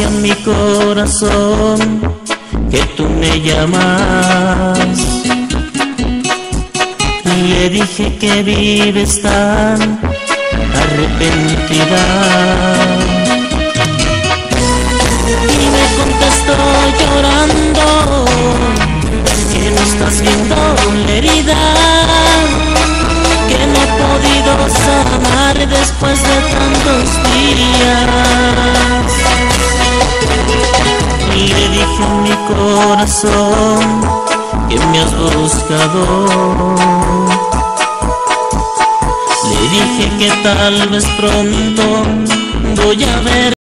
dije a mi corazón que tú me llamas. Le dije que vives tan arrepentida. Y me contestó llorando que no estás viendo la herida, que no he podido sanar después de tantos días. A mi corazón que me has buscado. Le dije que tal vez pronto voy a ver